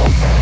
Okay.